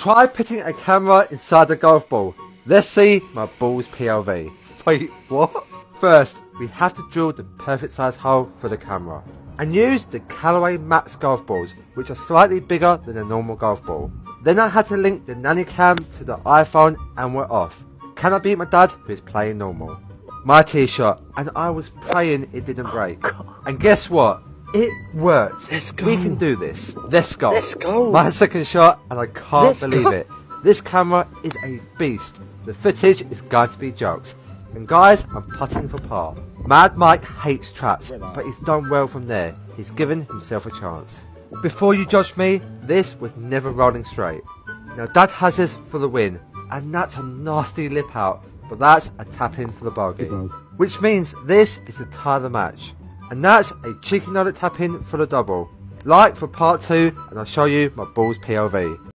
Try putting a camera inside the golf ball. Let's see my ball's POV. Wait, what? First, we have to drill the perfect size hole for the camera. And use the Callaway Max golf balls, which are slightly bigger than a normal golf ball. Then I had to link the nanny cam to the iPhone and we're off. Can I beat my dad who is playing normal? My tee shot, and I was praying it didn't break. Oh, and guess what? It worked. Let's go. We can do this. Let's go. Let's go. My second shot, and I can't Let's believe go. it. This camera is a beast. The footage is going to be jokes. And guys, I'm putting for par. Mad Mike hates traps, uh, but he's done well from there. He's given himself a chance. Before you judge me, this was never rolling straight. Now Dad has this for the win, and that's a nasty lip out, but that's a tap in for the bogey. Which means this is the tie of the match. And that's a cheeky nugget tap in for the double. Like for part 2 and I'll show you my balls POV.